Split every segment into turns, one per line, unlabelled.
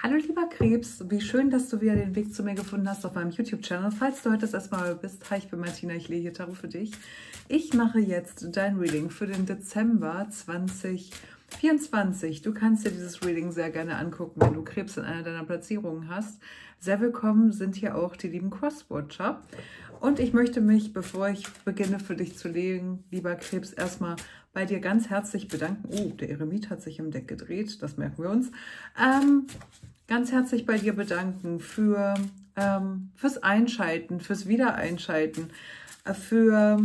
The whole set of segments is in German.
Hallo lieber Krebs, wie schön, dass du wieder den Weg zu mir gefunden hast auf meinem YouTube-Channel. Falls du heute das erste Mal bist, hi, ich bin Martina, ich lege Tarot für dich. Ich mache jetzt dein Reading für den Dezember 2024. Du kannst dir dieses Reading sehr gerne angucken, wenn du Krebs in einer deiner Platzierungen hast. Sehr willkommen sind hier auch die lieben Crosswatcher. Und ich möchte mich, bevor ich beginne für dich zu legen, lieber Krebs, erstmal bei dir ganz herzlich bedanken. Oh, der Eremit hat sich im Deck gedreht, das merken wir uns. Ähm, ganz herzlich bei dir bedanken für, ähm, fürs Einschalten, fürs Wiedereinschalten, äh, für,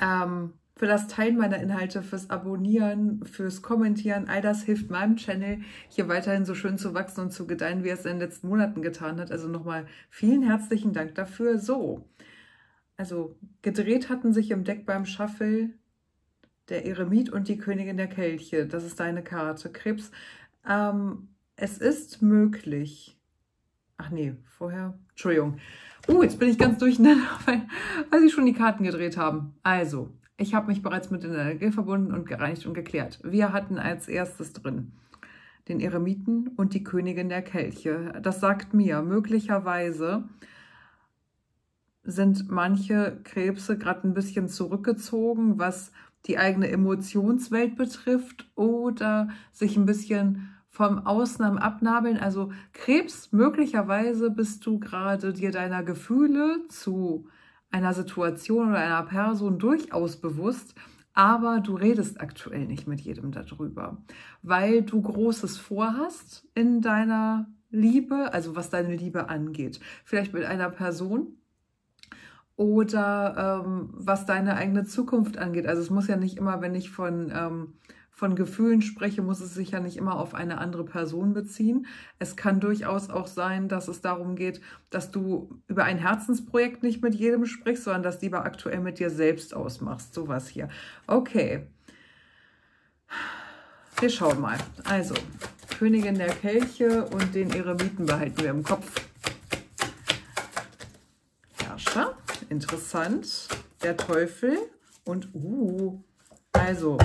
ähm, für das Teilen meiner Inhalte, fürs Abonnieren, fürs Kommentieren. All das hilft meinem Channel, hier weiterhin so schön zu wachsen und zu gedeihen, wie es in den letzten Monaten getan hat. Also nochmal vielen herzlichen Dank dafür. So, also gedreht hatten sich im Deck beim Shuffle der Eremit und die Königin der Kelche. Das ist deine Karte. Krebs, ähm, es ist möglich. Ach nee, vorher. Entschuldigung. Uh, jetzt bin ich ganz durcheinander, weil, weil sie schon die Karten gedreht haben. Also, ich habe mich bereits mit der Energie verbunden und gereinigt und geklärt. Wir hatten als erstes drin den Eremiten und die Königin der Kelche. Das sagt mir, möglicherweise sind manche Krebse gerade ein bisschen zurückgezogen, was die eigene Emotionswelt betrifft oder sich ein bisschen vom am Abnabeln. Also Krebs, möglicherweise bist du gerade dir deiner Gefühle zu einer Situation oder einer Person durchaus bewusst, aber du redest aktuell nicht mit jedem darüber, weil du Großes vorhast in deiner Liebe, also was deine Liebe angeht. Vielleicht mit einer Person, oder ähm, was deine eigene Zukunft angeht. Also es muss ja nicht immer, wenn ich von, ähm, von Gefühlen spreche, muss es sich ja nicht immer auf eine andere Person beziehen. Es kann durchaus auch sein, dass es darum geht, dass du über ein Herzensprojekt nicht mit jedem sprichst, sondern das lieber aktuell mit dir selbst ausmachst. Sowas hier. Okay. Wir schauen mal. Also, Königin der Kelche und den Eremiten behalten wir im Kopf. Herrscher interessant. Der Teufel und, uh, also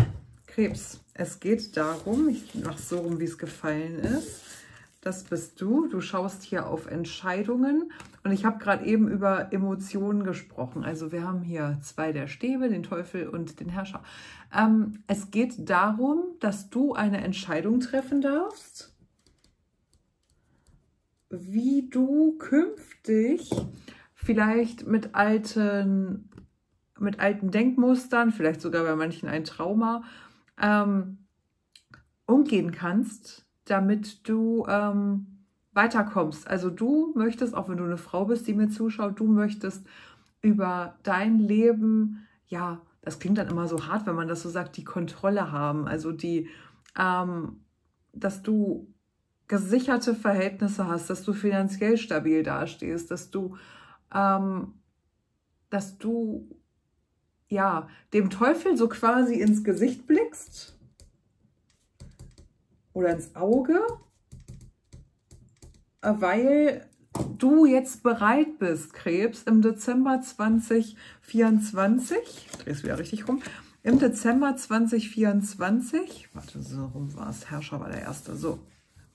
Krebs. Es geht darum, ich mache so rum, wie es gefallen ist. Das bist du. Du schaust hier auf Entscheidungen. Und ich habe gerade eben über Emotionen gesprochen. Also wir haben hier zwei der Stäbe, den Teufel und den Herrscher. Ähm, es geht darum, dass du eine Entscheidung treffen darfst, wie du künftig vielleicht mit alten, mit alten Denkmustern, vielleicht sogar bei manchen ein Trauma, ähm, umgehen kannst, damit du ähm, weiterkommst. Also du möchtest, auch wenn du eine Frau bist, die mir zuschaut, du möchtest über dein Leben, ja, das klingt dann immer so hart, wenn man das so sagt, die Kontrolle haben. Also die, ähm, dass du gesicherte Verhältnisse hast, dass du finanziell stabil dastehst, dass du ähm, dass du ja dem Teufel so quasi ins Gesicht blickst? Oder ins Auge, weil du jetzt bereit bist, Krebs, im Dezember 2024, ich drehe es wieder richtig rum, im Dezember 2024, warte, so rum war es, Herrscher war der Erste, so,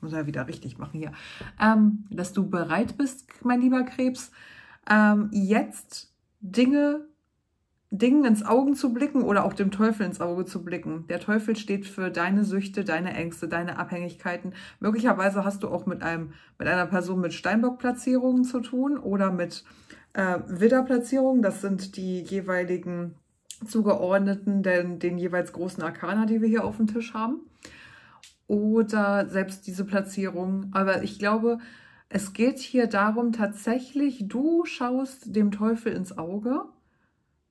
muss er wieder richtig machen hier, ähm, dass du bereit bist, mein lieber Krebs, ähm, jetzt Dinge, Dingen ins Auge zu blicken oder auch dem Teufel ins Auge zu blicken. Der Teufel steht für deine Süchte, deine Ängste, deine Abhängigkeiten. Möglicherweise hast du auch mit einem, mit einer Person mit Steinbock-Platzierungen zu tun oder mit äh, Widder-Platzierungen. Das sind die jeweiligen zugeordneten, den, den jeweils großen Arkana, die wir hier auf dem Tisch haben. Oder selbst diese Platzierung. Aber ich glaube, es geht hier darum, tatsächlich, du schaust dem Teufel ins Auge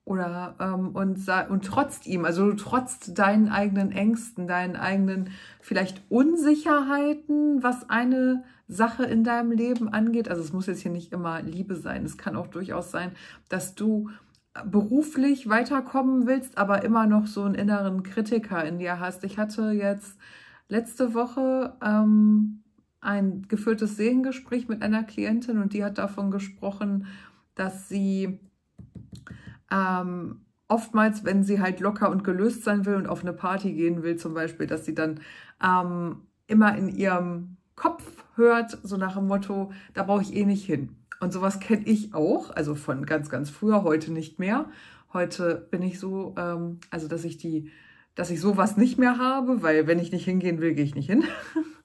oder ähm, und, und trotzt ihm, also du trotzt deinen eigenen Ängsten, deinen eigenen vielleicht Unsicherheiten, was eine Sache in deinem Leben angeht. Also es muss jetzt hier nicht immer Liebe sein. Es kann auch durchaus sein, dass du beruflich weiterkommen willst, aber immer noch so einen inneren Kritiker in dir hast. Ich hatte jetzt letzte Woche ähm, ein geführtes Sehengespräch mit einer Klientin und die hat davon gesprochen, dass sie ähm, oftmals, wenn sie halt locker und gelöst sein will und auf eine Party gehen will zum Beispiel, dass sie dann ähm, immer in ihrem Kopf hört, so nach dem Motto, da brauche ich eh nicht hin. Und sowas kenne ich auch, also von ganz, ganz früher, heute nicht mehr. Heute bin ich so, ähm, also dass ich die, dass ich sowas nicht mehr habe, weil wenn ich nicht hingehen will, gehe ich nicht hin.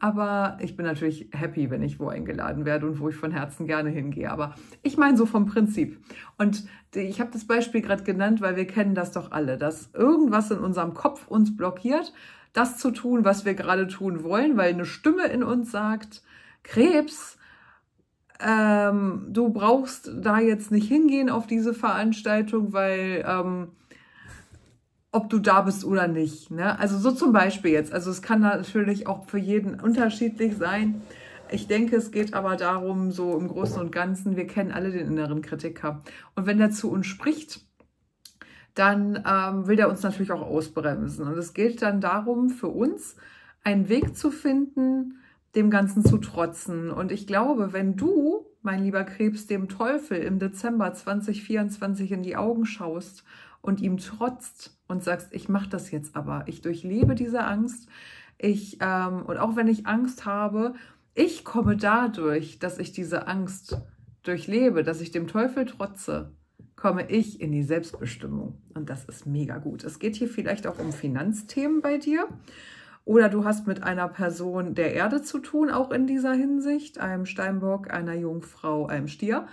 Aber ich bin natürlich happy, wenn ich wo eingeladen werde und wo ich von Herzen gerne hingehe. Aber ich meine so vom Prinzip. Und ich habe das Beispiel gerade genannt, weil wir kennen das doch alle, dass irgendwas in unserem Kopf uns blockiert, das zu tun, was wir gerade tun wollen, weil eine Stimme in uns sagt, Krebs, ähm, du brauchst da jetzt nicht hingehen auf diese Veranstaltung, weil ähm, ob du da bist oder nicht. Ne? Also so zum Beispiel jetzt. Also es kann natürlich auch für jeden unterschiedlich sein. Ich denke, es geht aber darum, so im Großen und Ganzen, wir kennen alle den inneren Kritiker. Und wenn der zu uns spricht, dann ähm, will der uns natürlich auch ausbremsen. Und es geht dann darum, für uns einen Weg zu finden, dem Ganzen zu trotzen. Und ich glaube, wenn du, mein lieber Krebs, dem Teufel im Dezember 2024 in die Augen schaust und ihm trotzt und sagst, ich mache das jetzt aber, ich durchlebe diese Angst, ich ähm, und auch wenn ich Angst habe, ich komme dadurch, dass ich diese Angst durchlebe, dass ich dem Teufel trotze, komme ich in die Selbstbestimmung. Und das ist mega gut. Es geht hier vielleicht auch um Finanzthemen bei dir. Oder du hast mit einer Person der Erde zu tun, auch in dieser Hinsicht, einem Steinbock, einer Jungfrau, einem Stier.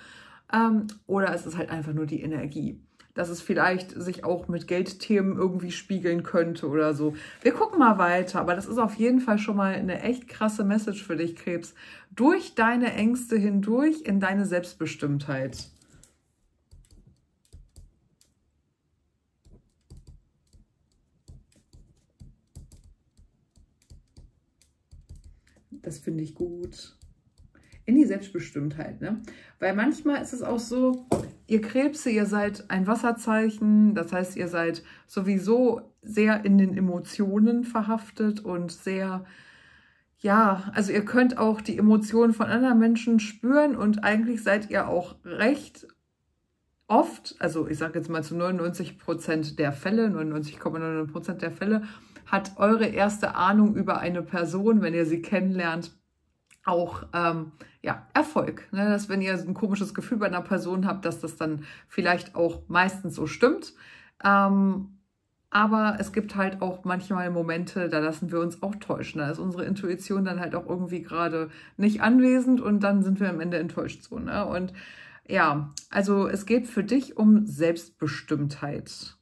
Ähm, oder es ist halt einfach nur die Energie dass es vielleicht sich auch mit Geldthemen irgendwie spiegeln könnte oder so. Wir gucken mal weiter, aber das ist auf jeden Fall schon mal eine echt krasse Message für dich, Krebs. Durch deine Ängste hindurch in deine Selbstbestimmtheit. Das finde ich gut. In die Selbstbestimmtheit, ne? Weil manchmal ist es auch so, ihr Krebse, ihr seid ein Wasserzeichen, das heißt, ihr seid sowieso sehr in den Emotionen verhaftet und sehr, ja, also ihr könnt auch die Emotionen von anderen Menschen spüren und eigentlich seid ihr auch recht oft, also ich sage jetzt mal zu 99 Prozent der Fälle, 99,99 Prozent ,99 der Fälle, hat eure erste Ahnung über eine Person, wenn ihr sie kennenlernt, auch ähm, ja, Erfolg. Ne? Dass wenn ihr ein komisches Gefühl bei einer Person habt, dass das dann vielleicht auch meistens so stimmt. Ähm, aber es gibt halt auch manchmal Momente, da lassen wir uns auch täuschen. Da ist unsere Intuition dann halt auch irgendwie gerade nicht anwesend und dann sind wir am Ende enttäuscht so. Ne? Und ja, also es geht für dich um Selbstbestimmtheit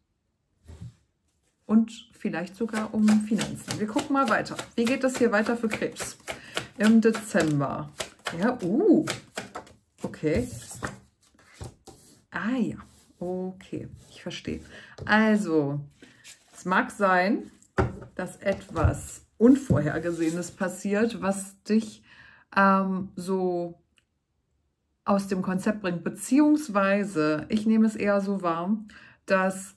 und vielleicht sogar um Finanzen. Wir gucken mal weiter. Wie geht das hier weiter für Krebs im Dezember? Ja, uh, okay. Ah ja, okay, ich verstehe. Also, es mag sein, dass etwas Unvorhergesehenes passiert, was dich ähm, so aus dem Konzept bringt. Beziehungsweise, ich nehme es eher so wahr, dass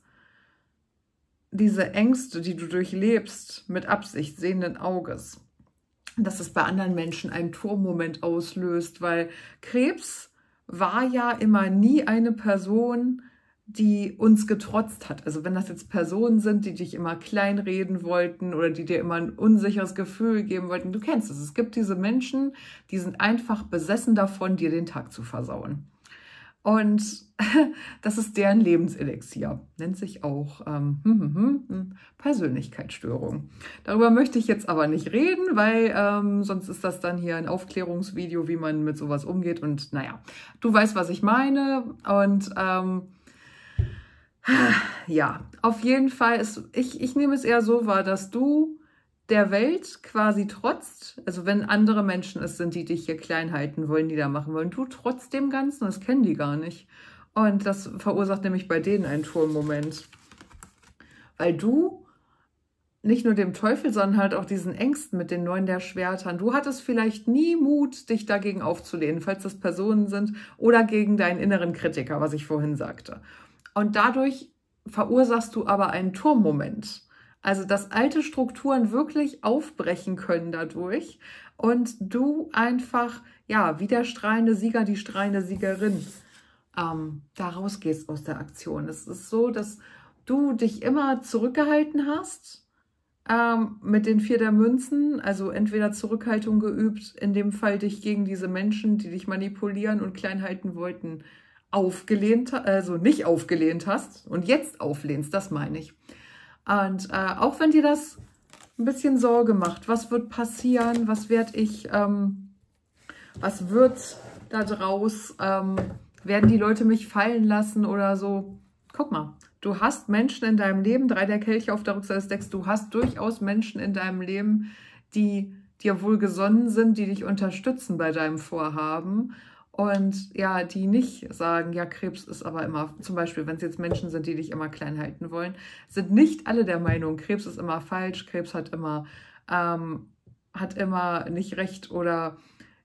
diese Ängste, die du durchlebst, mit Absicht sehenden Auges, dass es bei anderen Menschen einen Turmmoment auslöst, weil Krebs war ja immer nie eine Person, die uns getrotzt hat. Also wenn das jetzt Personen sind, die dich immer kleinreden wollten oder die dir immer ein unsicheres Gefühl geben wollten, du kennst es. Es gibt diese Menschen, die sind einfach besessen davon, dir den Tag zu versauen. Und das ist deren Lebenselixier. Nennt sich auch ähm, hm, hm, hm, hm, Persönlichkeitsstörung. Darüber möchte ich jetzt aber nicht reden, weil ähm, sonst ist das dann hier ein Aufklärungsvideo, wie man mit sowas umgeht. Und naja, du weißt, was ich meine. Und ähm, ja, auf jeden Fall ist, ich, ich nehme es eher so wahr, dass du der Welt quasi trotzt, also wenn andere Menschen es sind, die dich hier klein halten wollen, die da machen wollen, du trotz dem Ganzen, das kennen die gar nicht. Und das verursacht nämlich bei denen einen Turmmoment. Weil du nicht nur dem Teufel, sondern halt auch diesen Ängsten mit den Neuen der Schwertern. Du hattest vielleicht nie Mut, dich dagegen aufzulehnen, falls das Personen sind, oder gegen deinen inneren Kritiker, was ich vorhin sagte. Und dadurch verursachst du aber einen Turmmoment. Also, dass alte Strukturen wirklich aufbrechen können dadurch und du einfach, ja, wie der strahlende Sieger, die strahlende Siegerin ähm, da rausgehst aus der Aktion. Es ist so, dass du dich immer zurückgehalten hast, ähm, mit den vier der Münzen, also entweder Zurückhaltung geübt, in dem Fall dich gegen diese Menschen, die dich manipulieren und klein halten wollten, aufgelehnt, also nicht aufgelehnt hast und jetzt auflehnst, das meine ich. Und äh, auch wenn dir das ein bisschen Sorge macht, was wird passieren, was werde ich, ähm, was wird da draus, ähm, werden die Leute mich fallen lassen oder so. Guck mal, du hast Menschen in deinem Leben, drei der Kelche auf der Rückseite des Decks, du hast durchaus Menschen in deinem Leben, die dir wohl gesonnen sind, die dich unterstützen bei deinem Vorhaben und ja, die nicht sagen, ja, Krebs ist aber immer, zum Beispiel, wenn es jetzt Menschen sind, die dich immer klein halten wollen, sind nicht alle der Meinung, Krebs ist immer falsch, Krebs hat immer, ähm, hat immer nicht recht oder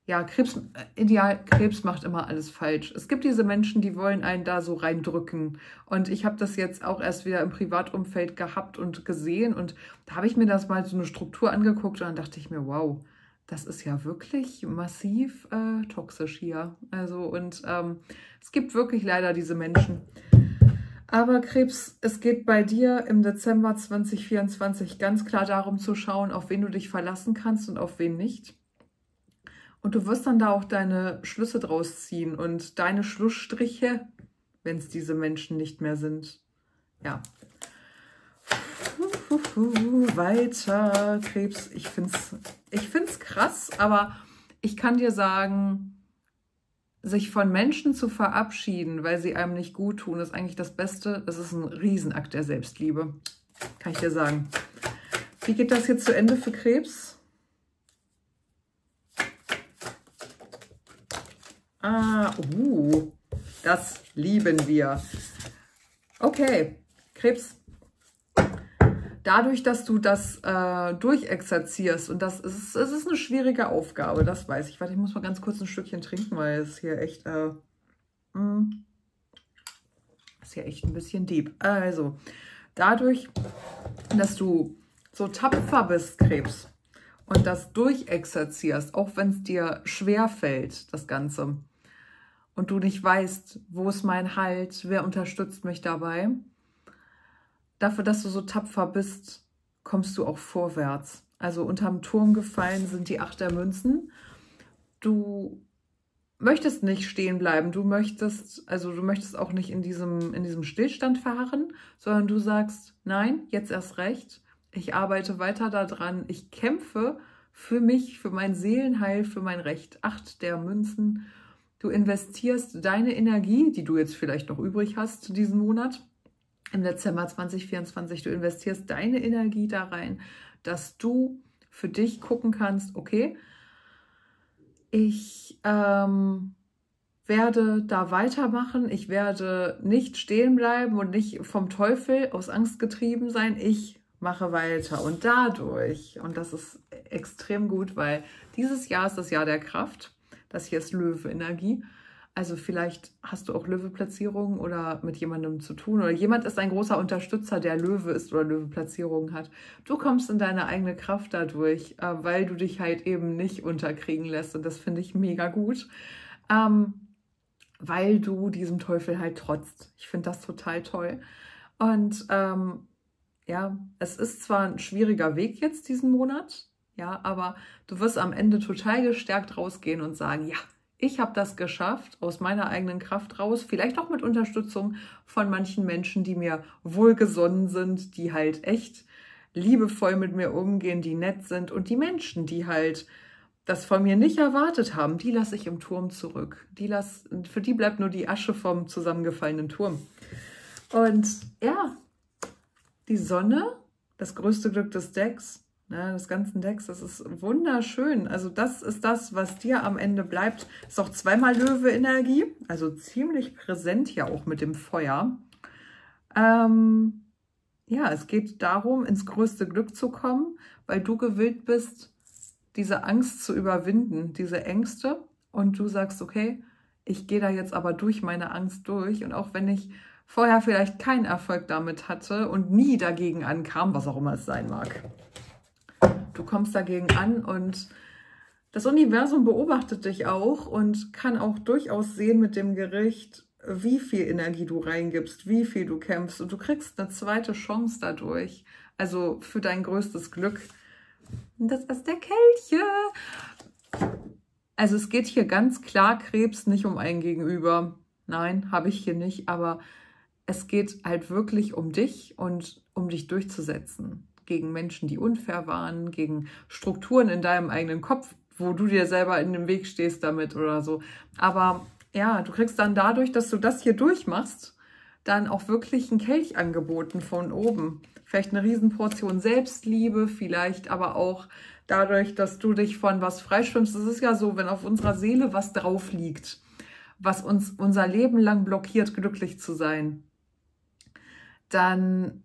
ja, Krebs, äh, ideal, Krebs macht immer alles falsch. Es gibt diese Menschen, die wollen einen da so reindrücken. Und ich habe das jetzt auch erst wieder im Privatumfeld gehabt und gesehen. Und da habe ich mir das mal so eine Struktur angeguckt und dann dachte ich mir, wow, das ist ja wirklich massiv äh, toxisch hier. Also und ähm, es gibt wirklich leider diese Menschen. Aber Krebs, es geht bei dir im Dezember 2024 ganz klar darum zu schauen, auf wen du dich verlassen kannst und auf wen nicht. Und du wirst dann da auch deine Schlüsse draus ziehen und deine Schlussstriche, wenn es diese Menschen nicht mehr sind. Ja, weiter, Krebs. Ich finde es ich find's krass, aber ich kann dir sagen, sich von Menschen zu verabschieden, weil sie einem nicht gut tun, ist eigentlich das Beste. Das ist ein Riesenakt der Selbstliebe, kann ich dir sagen. Wie geht das jetzt zu Ende für Krebs? Ah, uh, das lieben wir. Okay, Krebs, dadurch, dass du das äh, durchexerzierst, und das ist, es ist eine schwierige Aufgabe, das weiß ich. Warte, ich muss mal ganz kurz ein Stückchen trinken, weil es hier echt, äh, mm, ist hier echt ein bisschen deep. Also, dadurch, dass du so tapfer bist, Krebs, und das durchexerzierst, auch wenn es dir schwer fällt, das Ganze, und du nicht weißt, wo ist mein Halt, wer unterstützt mich dabei, dafür, dass du so tapfer bist, kommst du auch vorwärts. Also unterm Turm gefallen sind die acht der Münzen. Du möchtest nicht stehen bleiben. Du möchtest, also du möchtest auch nicht in diesem, in diesem Stillstand fahren, sondern du sagst, nein, jetzt erst recht. Ich arbeite weiter daran. Ich kämpfe für mich, für mein Seelenheil, für mein Recht. Acht der Münzen. Du investierst deine Energie, die du jetzt vielleicht noch übrig hast diesen Monat, im Dezember 2024. Du investierst deine Energie da rein, dass du für dich gucken kannst, okay, ich ähm, werde da weitermachen, ich werde nicht stehen bleiben und nicht vom Teufel aus Angst getrieben sein, ich mache weiter. Und dadurch, und das ist extrem gut, weil dieses Jahr ist das Jahr der Kraft, das hier ist Löwe-Energie, also vielleicht hast du auch Löwe-Platzierungen oder mit jemandem zu tun oder jemand ist ein großer Unterstützer, der Löwe ist oder Löwe-Platzierungen hat. Du kommst in deine eigene Kraft dadurch, äh, weil du dich halt eben nicht unterkriegen lässt und das finde ich mega gut, ähm, weil du diesem Teufel halt trotzt. Ich finde das total toll und ähm, ja, es ist zwar ein schwieriger Weg jetzt diesen Monat, ja, aber du wirst am Ende total gestärkt rausgehen und sagen, ja, ich habe das geschafft, aus meiner eigenen Kraft raus, vielleicht auch mit Unterstützung von manchen Menschen, die mir wohlgesonnen sind, die halt echt liebevoll mit mir umgehen, die nett sind und die Menschen, die halt das von mir nicht erwartet haben, die lasse ich im Turm zurück. Die lass, für die bleibt nur die Asche vom zusammengefallenen Turm. Und ja, die Sonne, das größte Glück des Decks, ne, des ganzen Decks. Das ist wunderschön. Also das ist das, was dir am Ende bleibt. Ist auch zweimal Löwe-Energie, also ziemlich präsent hier auch mit dem Feuer. Ähm, ja, es geht darum, ins größte Glück zu kommen, weil du gewillt bist, diese Angst zu überwinden, diese Ängste. Und du sagst, okay, ich gehe da jetzt aber durch meine Angst durch. Und auch wenn ich vorher vielleicht keinen Erfolg damit hatte und nie dagegen ankam, was auch immer es sein mag. Du kommst dagegen an und das Universum beobachtet dich auch und kann auch durchaus sehen mit dem Gericht, wie viel Energie du reingibst, wie viel du kämpfst und du kriegst eine zweite Chance dadurch. Also für dein größtes Glück. Das ist der Kelche. Also es geht hier ganz klar Krebs nicht um ein Gegenüber. Nein, habe ich hier nicht, aber es geht halt wirklich um dich und um dich durchzusetzen gegen Menschen, die unfair waren, gegen Strukturen in deinem eigenen Kopf, wo du dir selber in den Weg stehst damit oder so. Aber ja, du kriegst dann dadurch, dass du das hier durchmachst, dann auch wirklich einen Kelch angeboten von oben. Vielleicht eine Riesenportion Selbstliebe, vielleicht aber auch dadurch, dass du dich von was freischwimmst. Es ist ja so, wenn auf unserer Seele was drauf liegt, was uns unser Leben lang blockiert, glücklich zu sein, dann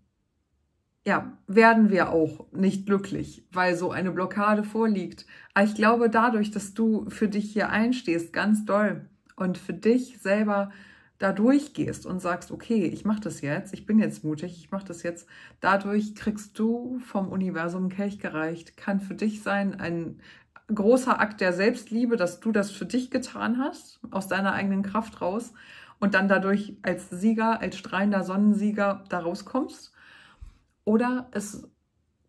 ja, werden wir auch nicht glücklich, weil so eine Blockade vorliegt. Aber ich glaube, dadurch, dass du für dich hier einstehst, ganz doll und für dich selber da durchgehst und sagst, okay, ich mache das jetzt, ich bin jetzt mutig, ich mache das jetzt, dadurch kriegst du vom Universum Kelch gereicht. Kann für dich sein ein großer Akt der Selbstliebe, dass du das für dich getan hast, aus deiner eigenen Kraft raus und dann dadurch als Sieger, als strahlender Sonnensieger da rauskommst. Oder es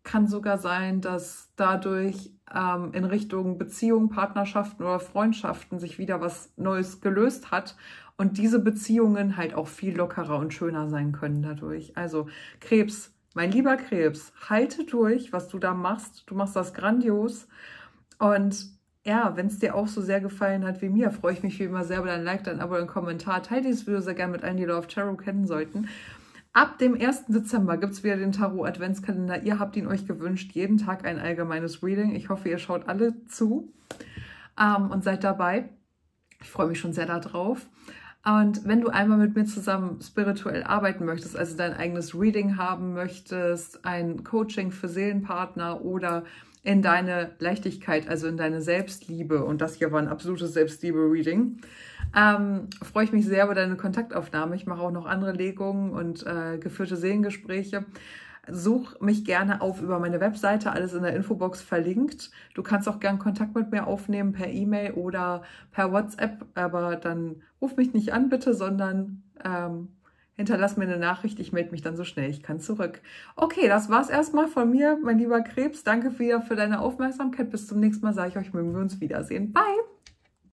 kann sogar sein, dass dadurch ähm, in Richtung Beziehungen, Partnerschaften oder Freundschaften sich wieder was Neues gelöst hat und diese Beziehungen halt auch viel lockerer und schöner sein können dadurch. Also Krebs, mein lieber Krebs, halte durch, was du da machst. Du machst das grandios. Und ja, wenn es dir auch so sehr gefallen hat wie mir, freue ich mich wie immer sehr über dein Like, dein Abo, dein Kommentar. Teile dieses Video sehr gerne mit allen, die Love Tarot kennen sollten. Ab dem 1. Dezember gibt es wieder den Tarot Adventskalender. Ihr habt ihn euch gewünscht. Jeden Tag ein allgemeines Reading. Ich hoffe, ihr schaut alle zu ähm, und seid dabei. Ich freue mich schon sehr darauf. Und wenn du einmal mit mir zusammen spirituell arbeiten möchtest, also dein eigenes Reading haben möchtest, ein Coaching für Seelenpartner oder in deine Leichtigkeit, also in deine Selbstliebe, und das hier war ein absolutes Selbstliebe-Reading, ähm, freue ich mich sehr über deine Kontaktaufnahme. Ich mache auch noch andere Legungen und äh, geführte Seelengespräche. Such mich gerne auf über meine Webseite, alles in der Infobox verlinkt. Du kannst auch gerne Kontakt mit mir aufnehmen per E-Mail oder per WhatsApp, aber dann ruf mich nicht an bitte, sondern ähm, hinterlass mir eine Nachricht. Ich melde mich dann so schnell ich kann zurück. Okay, das war's erstmal von mir, mein lieber Krebs. Danke wieder für deine Aufmerksamkeit. Bis zum nächsten Mal, sage ich euch, mögen wir uns wiedersehen. Bye!